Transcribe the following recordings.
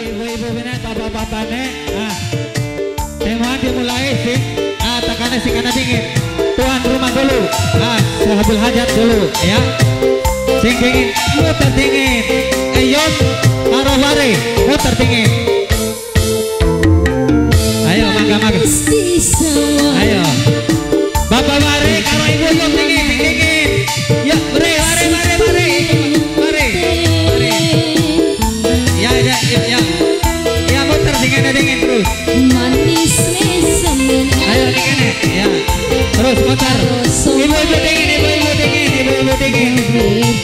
ibu-ibu benar bapak-bapak nek nah temuan dimulai sih? ah tekannya sih karena dingin. Tuan rumah dulu. Ah sehabil hajat dulu ya. Sing dingin muter dingin. Eh, Ayo taruh lari muter dingin. vive.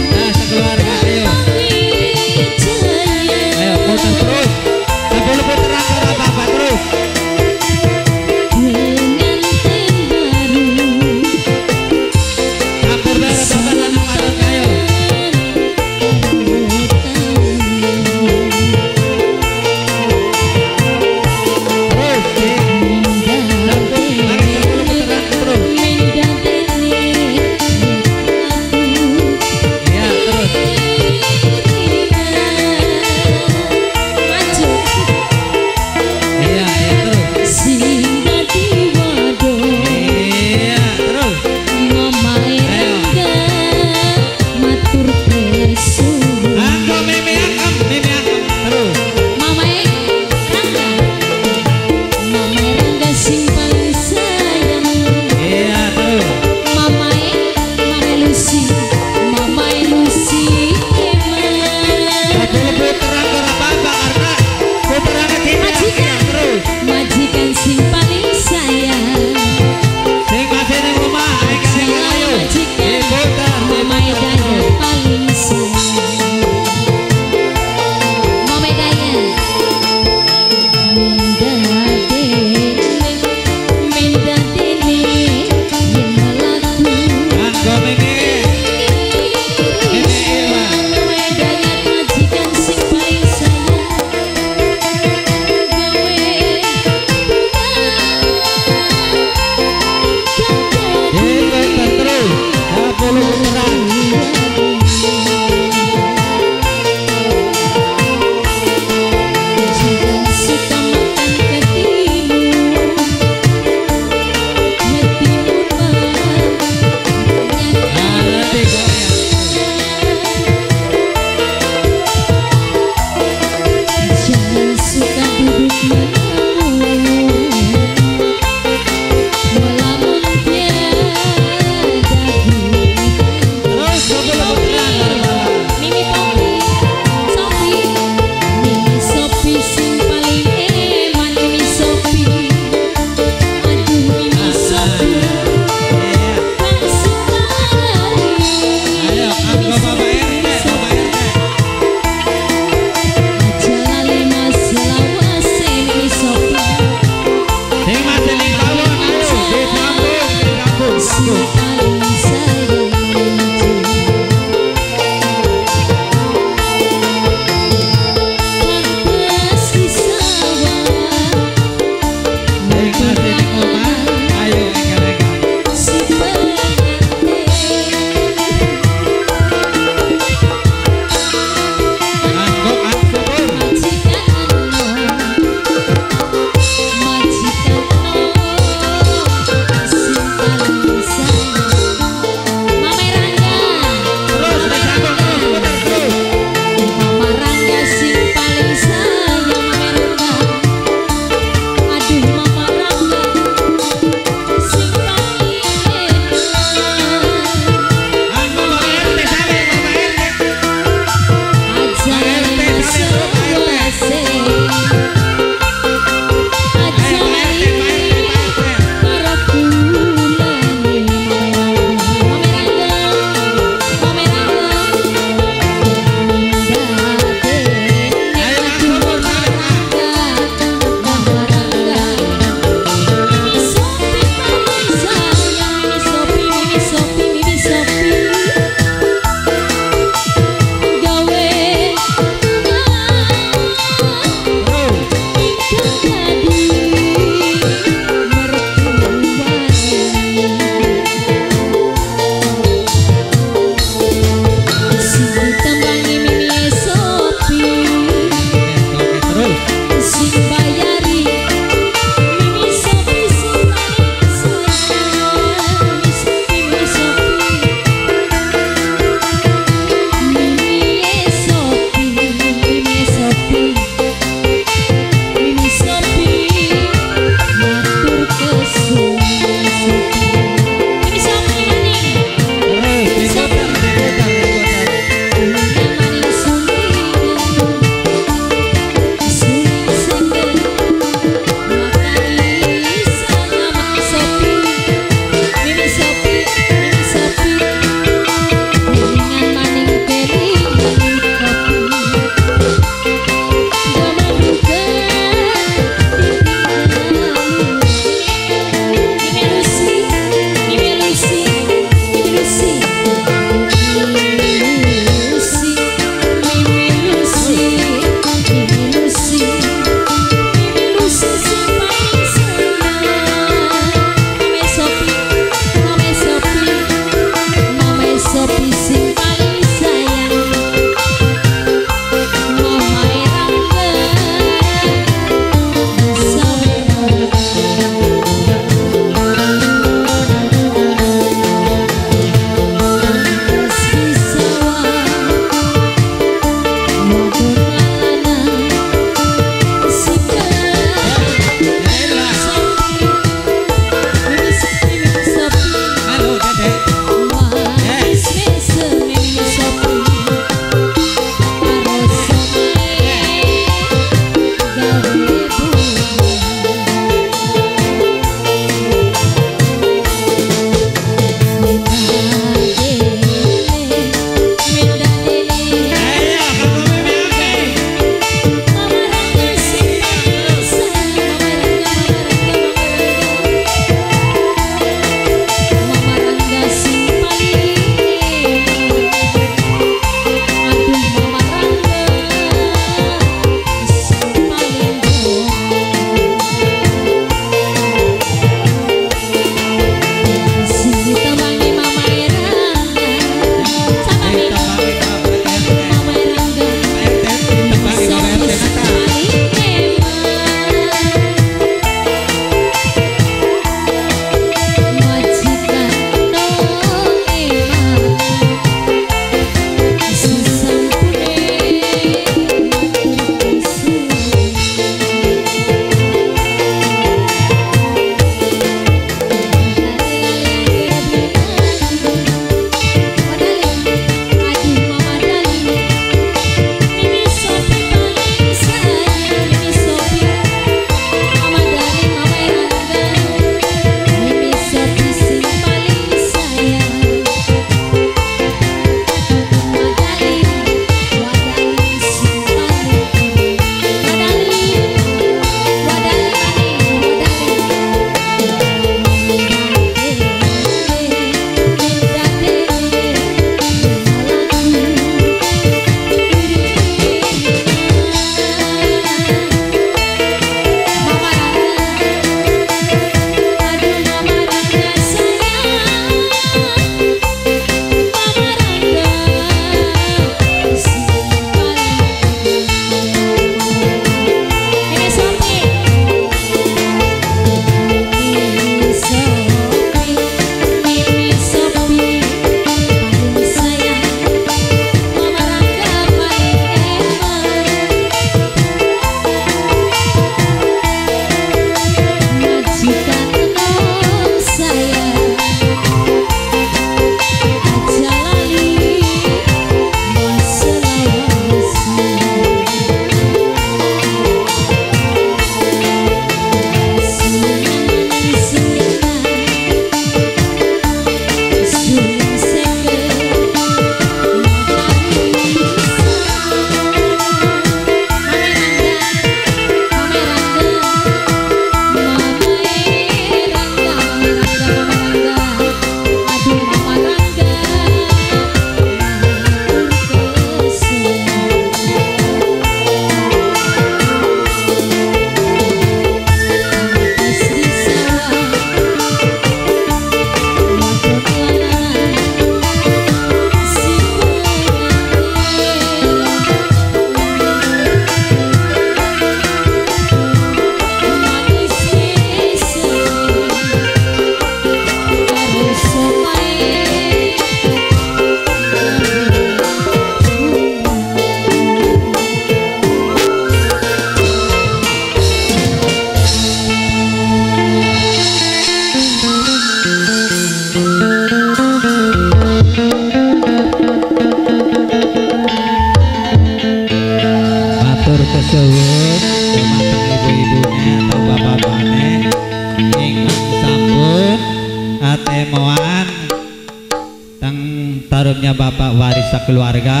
bapak waris keluarga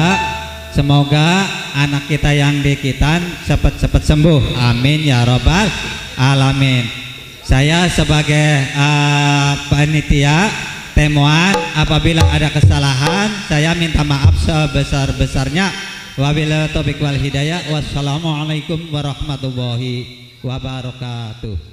semoga anak kita yang dikitan cepat-cepat sembuh. Amin ya robbal alamin. Saya sebagai uh, panitia temuan apabila ada kesalahan saya minta maaf sebesar-besarnya. Wabillahi taufiq wal hidayah. Wassalamualaikum warahmatullahi wabarakatuh